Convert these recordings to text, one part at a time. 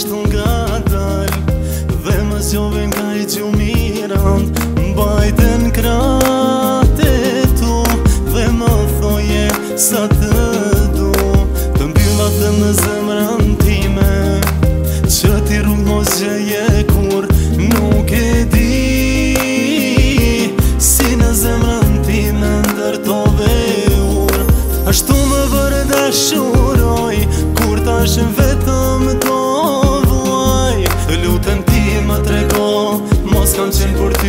është nga dal Dhe më sjove nga i që Mbajte në krate tu Dhe më thoje sa të du Të mbila të në zemrën time Që ti rrugë mos gjeje kur Nuk e di Si në zemrën time ndërtove ur Ashtu më vërë dashuroj Kur ta shën ¡Gracias!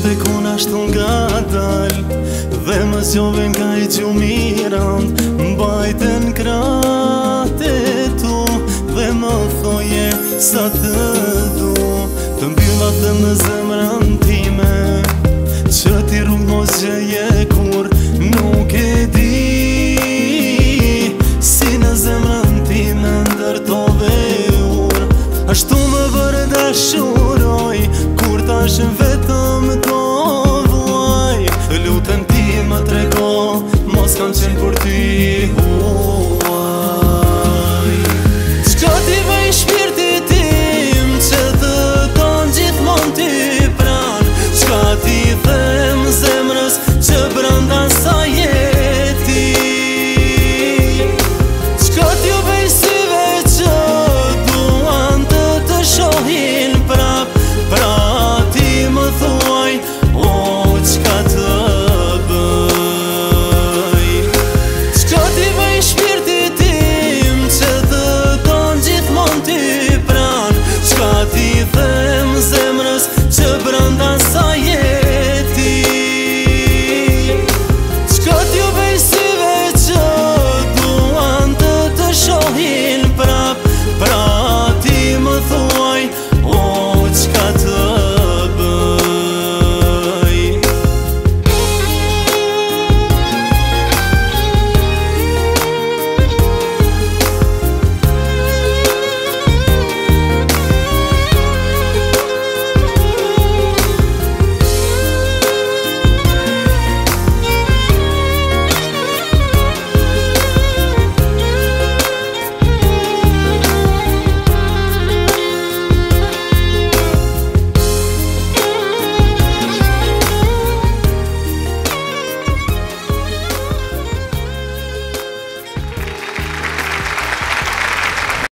Dhe kon ashtë nga dal Dhe më zjove nga i që miran në krate tu Dhe më thoje sa të du Të mbila të në zemrën time Që ti rrug mos gjeje kur Nuk e di Si në zemrën time ndërtove ur Ashtu më vërë dashuroj Kur ta shën vetë se